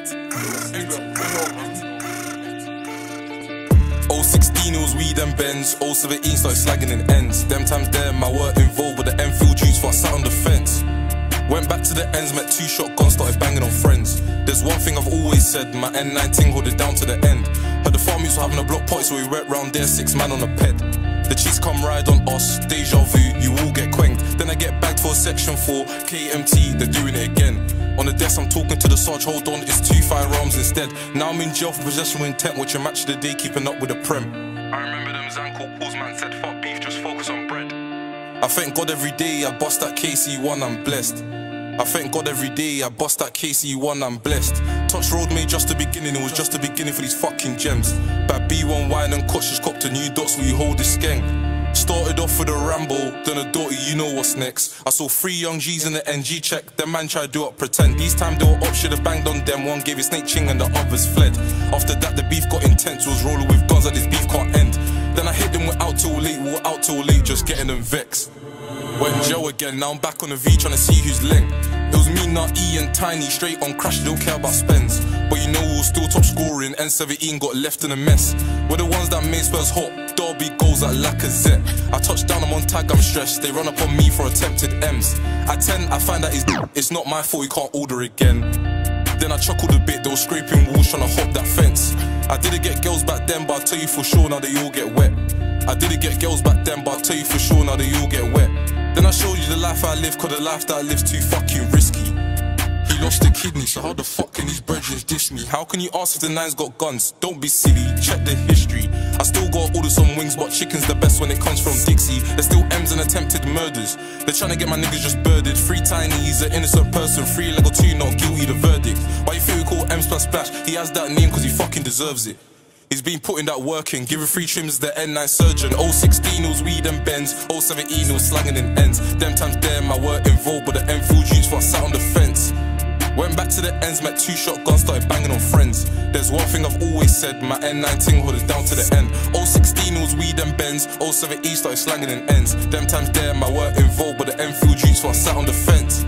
Oh 16 it was weed and Benz. Oh 17 started slagging in ends. Them times there, my work involved with the Enfield juice, for I sat on the fence. Went back to the ends, met two shotguns, started banging on friends. There's one thing I've always said, my N19 hold it down to the end. Heard the farm were having a block party, so we went round there, six man on a ped. The cheats come ride on us, deja vu, you all get quanked. Then I get bagged for section 4, KMT, it again. Desk, I'm talking to the sarge, hold on, it's two firearms instead. Now I'm in jail for possession with intent, watching match of the day, keeping up with the prem. I remember them Zanko calls, man said, fuck beef, just focus on bread. I thank God every day I bust that KC1, I'm blessed. I thank God every day I bust that KC1, I'm blessed. Touch road made just the beginning, it was just the beginning for these fucking gems. But B1 wine and just copped a new dots where you hold this gang. Started off with a ramble, then a daughter, you know what's next. I saw three young G's in the NG check, them man tried to do up pretend. These time they were up, should have banged on them. One gave his snake ching and the others fled. After that, the beef got intense, was rolling with guns like this beef can't end. Then I hit them, we're out too late, we out too late, just getting them vexed. Went Joe again, now I'm back on the V trying to see who's linked. It was me, not E and Tiny, straight on crash, don't care about spends. But you know we was still top scoring, N17 got left in a mess. We're the ones that made Spurs hot, Derby goals like Lacazette. I touch down, I'm on tag, I'm stressed. They run up on me for attempted M's. At 10, I find that it's, it's not my fault, he can't order again. Then I chuckled a bit, they were scraping walls trying to hop that fence. I didn't get girls back then, but I'll tell you for sure now they all get wet. I didn't get girls back then, but I'll tell you for sure now they all get wet. Then I showed you the life I live, cause the life that I live's too fucking risky. He lost a kidney, so how the fuck can these brethren dish me? How can you ask if the nine's got guns? Don't be silly, check the history. I still got orders on wings, but chicken's the best when it comes from Dixy. There's still M's and attempted murders. They're trying to get my niggas just birded. Free tiny, he's an innocent person. Free legal two, not guilty, the verdict. Why you think we call M splash splash? He has that name cause he fucking deserves it. He's been putting that work in, giving free trims the N9 surgeon. 016 was weed and bends, 017 was slanging in ends. Them times there, my work involved, but the Enfield juice for sat on the fence. Went back to the ends, met two shotguns, started banging on friends. There's one thing I've always said, my N19 hold it down to the end. 016 was weed and bends, 07 E started slanging in ends. Them times there, my work involved, but the Enfield juice for I sat on the fence.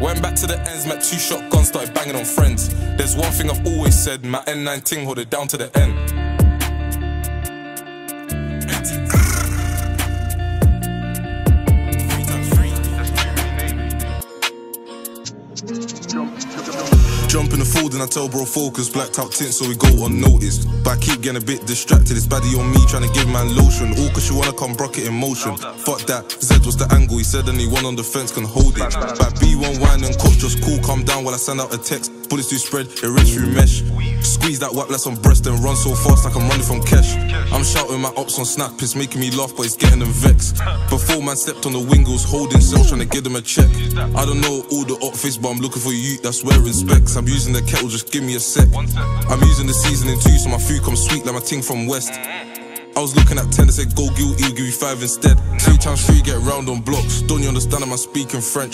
Went back to the ends, met two shotguns, started banging on friends. There's one thing I've always said, my N19 hold it down to the end. Jump in the fold and I tell bro focus, blacked out tint so we go unnoticed. But I keep getting a bit distracted, it's baddie on me trying to give man lotion. All cause she wanna come it in motion. Fuck that, Zed was the angle, he said anyone on the fence can hold it. But B1 wine and just cool, calm down while I send out a text. Bullets do spread, it rinse through mesh. Squeeze that whack less on breast and run so fast like I'm running from cash. I'm shouting my ops on snap, it's making me laugh, but it's getting them vexed. Before man stepped on the wingles, holding cells, trying to give them a check. I don't know all the face, but I'm looking for you that's wearing specs. I'm using the kettle, just give me a sec. I'm using the seasoning too, so my food comes sweet like my ting from West. I was looking at 10, I said go guilty, give you 5 instead. Three times three, get round on blocks. Don't you understand, am I speaking French?